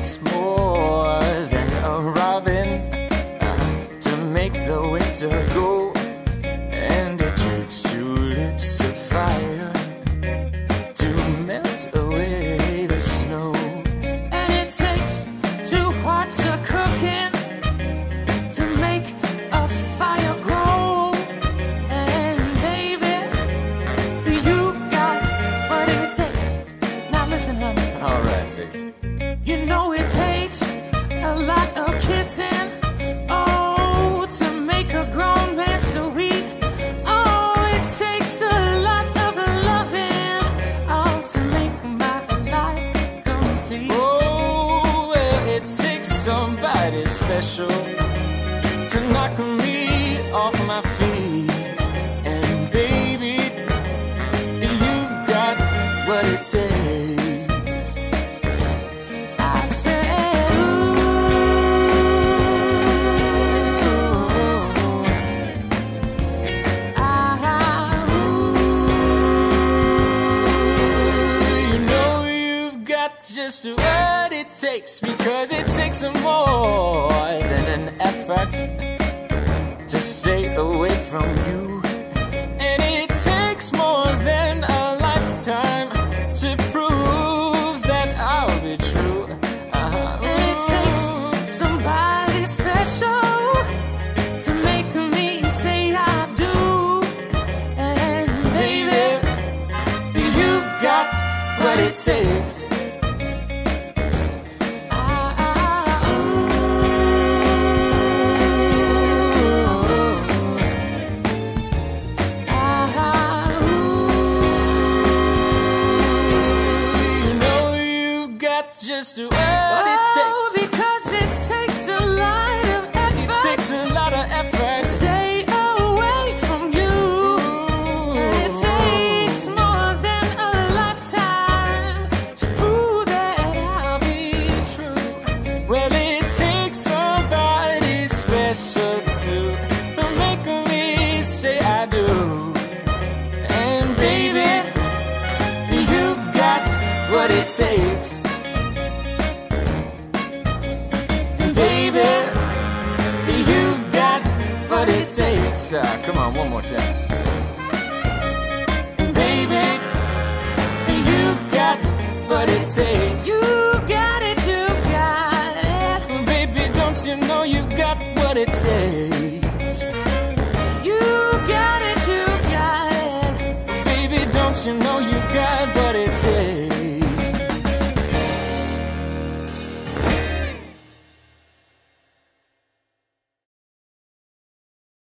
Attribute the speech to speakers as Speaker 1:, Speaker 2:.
Speaker 1: takes more than a robin uh, to make the winter go. And it takes two lips of fire to melt away the snow. And it takes two hearts of cooking to make a fire grow. And baby, you got what it takes. Now listen, honey. All right, baby. You know it takes a lot of kissing. Oh, to make a grown man sweet. Oh, it takes a lot of loving. Oh, to make my life complete. Oh, it takes somebody special to knock me off my feet. And baby, you've got what it takes. Just what it takes because it takes more than an effort to stay away from you. And it takes more than a lifetime to prove that I'll be true. Uh-huh. And it takes somebody special to make me say I do. And baby, you've got what it takes. Got just what it oh, takes. because it takes a lot of effort. It takes a lot of effort to stay away from you. And it takes more than a lifetime to prove that I'll be true. Well, it takes somebody special to make me say I do. And baby, you've got what it takes. Baby, you've got what it takes. Ah, come on, one more time. Baby, you've got what it takes. You got it, you got it. Baby, don't you know you've got what it takes? You got it, you got it. Baby, don't you know you got